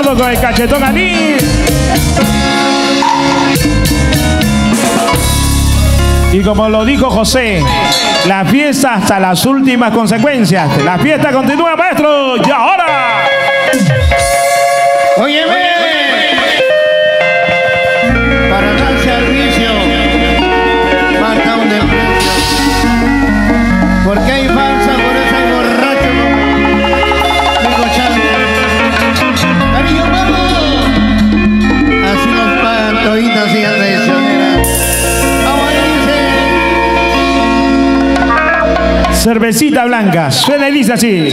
con el cachetón anís. Y como lo dijo José, la fiesta hasta las últimas consecuencias. La fiesta continúa, maestro. Y ahora. Cervecita blanca. Suena y dice así.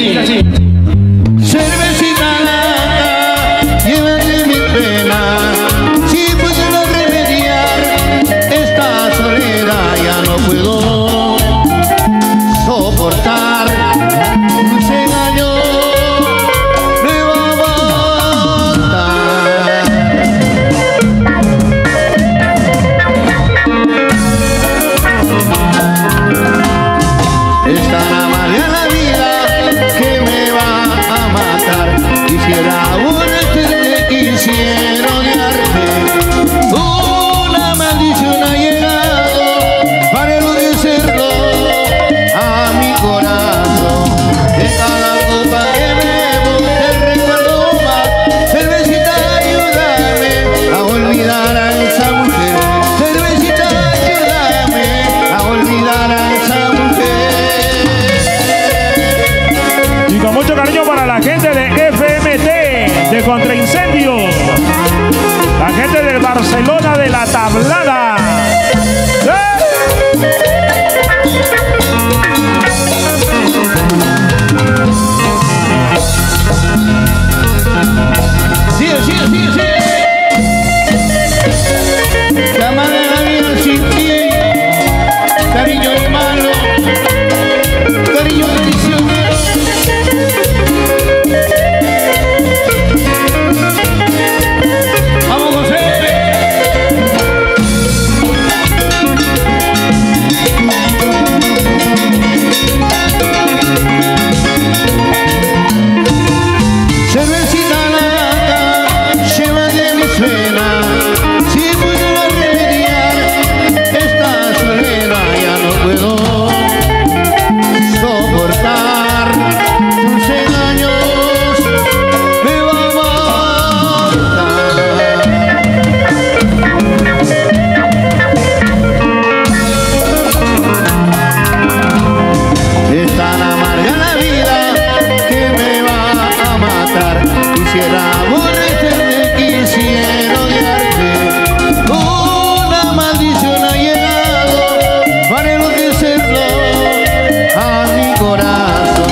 Corazón.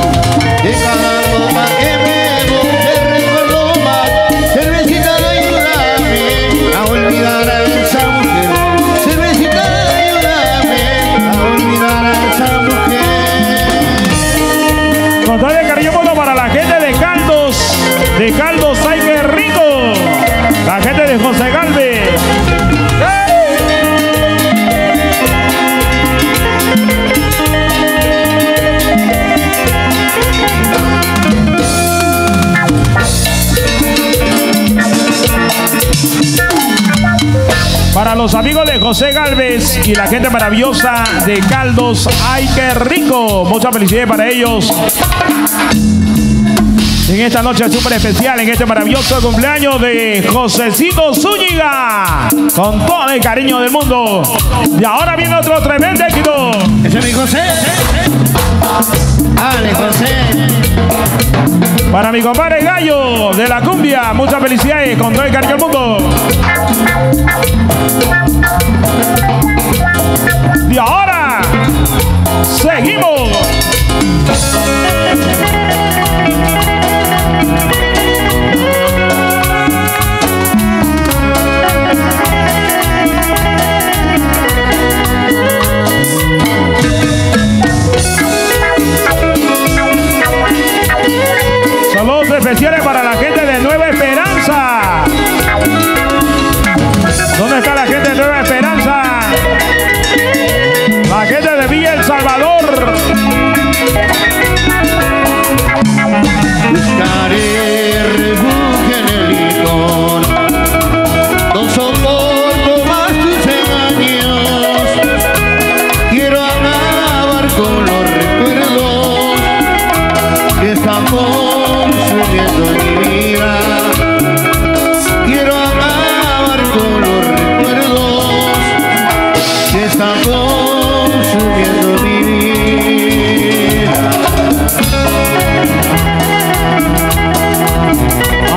Deja la copa que bebo, te recuerdo más. Cervecita, ayúdame a olvidar a esa mujer. Cervecita, ayúdame a olvidar a esa mujer. Con todo el cariño para la gente de Caldos. De Caldos, Para los amigos de José Galvez y la gente maravillosa de Caldos, ¡ay qué rico! Mucha felicidad para ellos. En esta noche súper especial, en este maravilloso cumpleaños de Josecito Zúñiga. Con todo el cariño del mundo. Y ahora viene otro tremendo éxito. Ese es mi José. Dale, José. Para mi compadre Gallo de la cumbia. Muchas felicidades con todo el cariño del mundo. Especiales para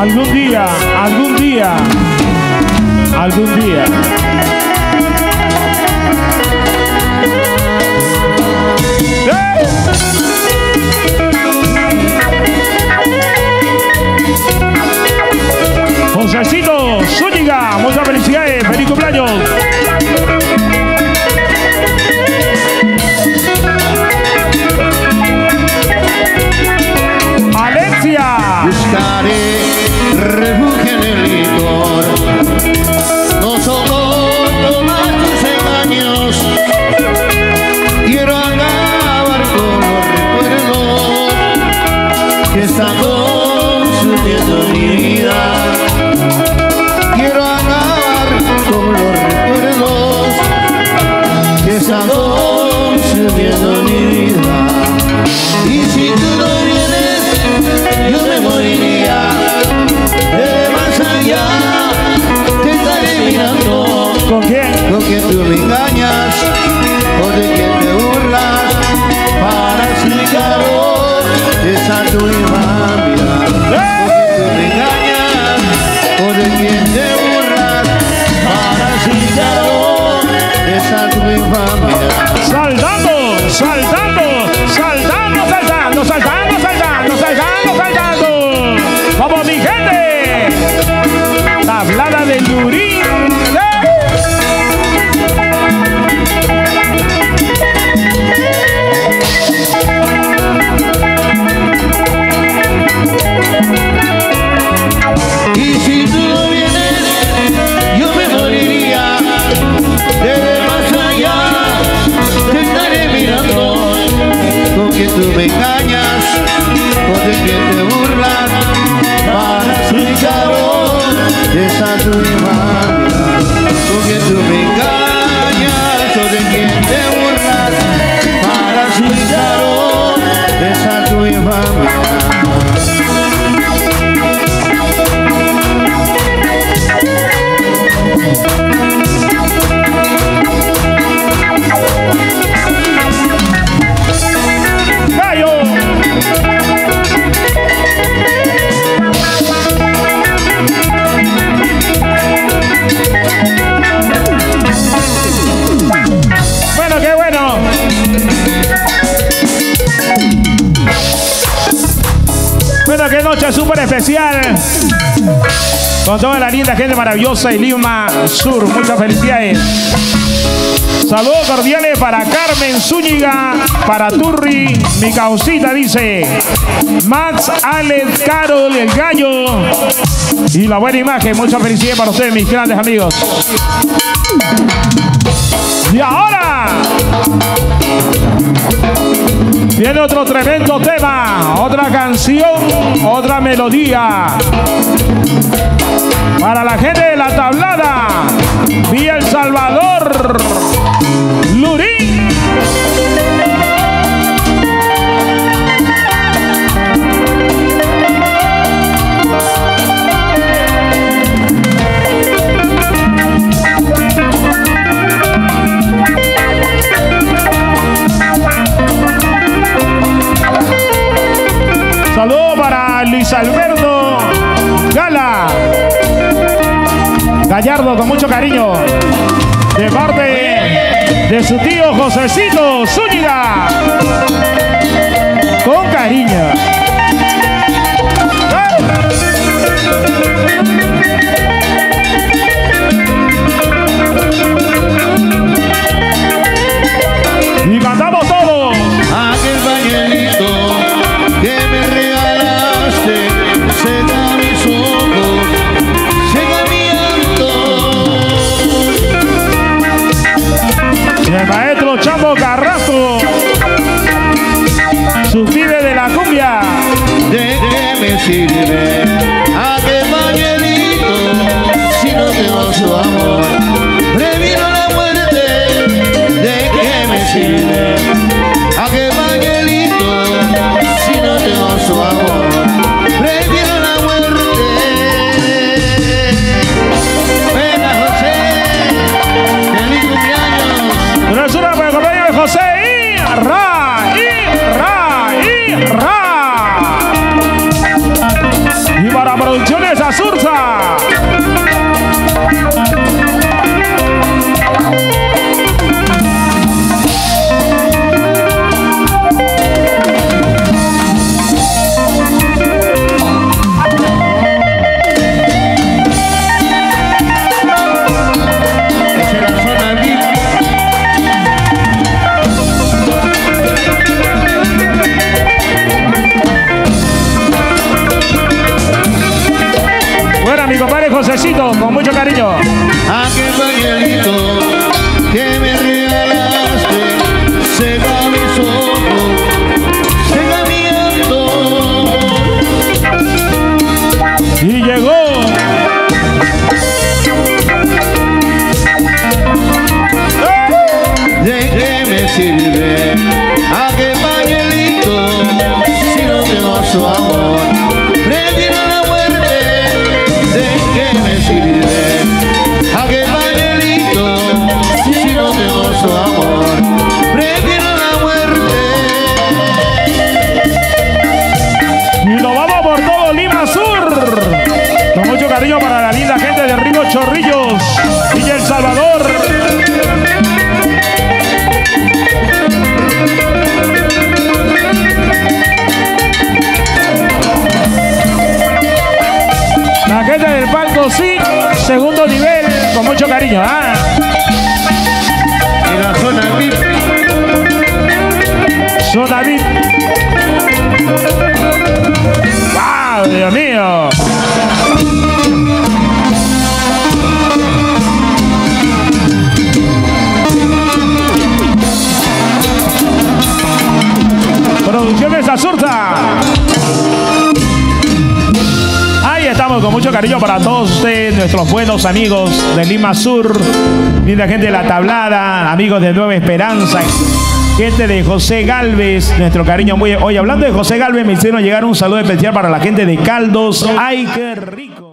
Algún día, algún día, algún día. Que o de quien te burlas, para explicarlo, esa tu infamia. Saltando, saltando, saltando, saltando, saltando, saltando, saltando, saltando. Mi gente. Tablada de Lurín. Esa tu infamia. Con quien tú me engañas, o de quien te burlas. Para explicarlo, esa tu infamia. Con toda la linda gente maravillosa y Lima Sur. Muchas felicidades. Saludos cordiales para Carmen Zúñiga, para Turri, mi causita dice, Max, Alex, Carol, el gallo y la buena imagen. Muchas felicidades para ustedes, mis grandes amigos. Y ahora viene otro tremendo tema, otra canción, otra melodía. Para la gente de la tablada, Villa El Salvador, Lurín. Luis Alberto Gala. Gallardo con mucho cariño. De parte de su tío Josecito Zúñiga. Con cariño. Y de la cumbia. ¿De qué me sirve aquel pañuelito si no tengo su amor? Previno la muerte, ¿de qué me sirve aquel pañuelito si no tengo su amor? Previno la muerte. Venga José, feliz cumpleaños. Travesura para el compañero José y ra, del Palco sí, segundo nivel, con mucho cariño. ¿ah? En la zona VIP, Zona VIP. ¡Wow! Dios mío. Producciones Azurta. Estamos con mucho cariño para todos ustedes, nuestros buenos amigos de Lima Sur, linda gente de La Tablada, amigos de Nueva Esperanza, gente de José Galvez, nuestro cariño muy... Oye, hablando de José Galvez, me hicieron llegar un saludo especial para la gente de Caldos. ¡Ay, qué rico!